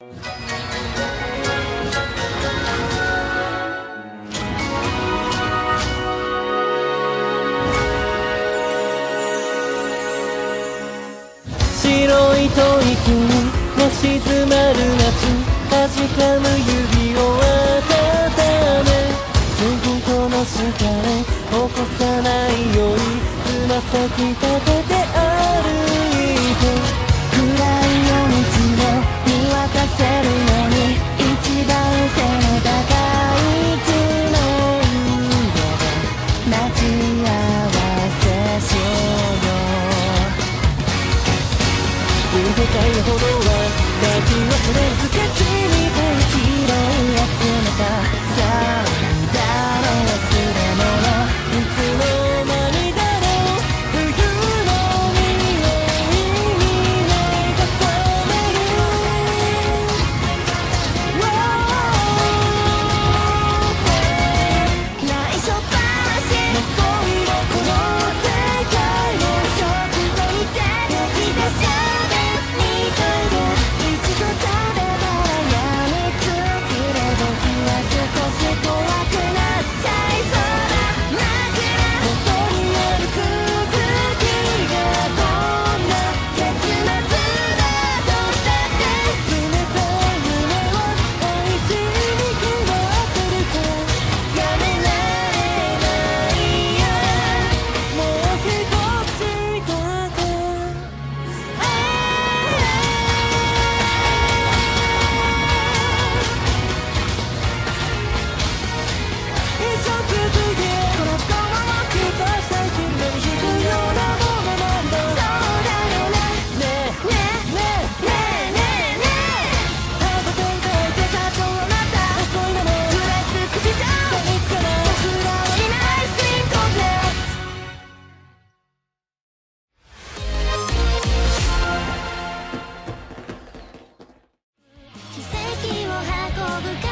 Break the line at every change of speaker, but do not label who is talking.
白い吐息に寝静まる夏はじかむ指を温め次この下へ起こさないようにつま先立てて
炎は飛ぶか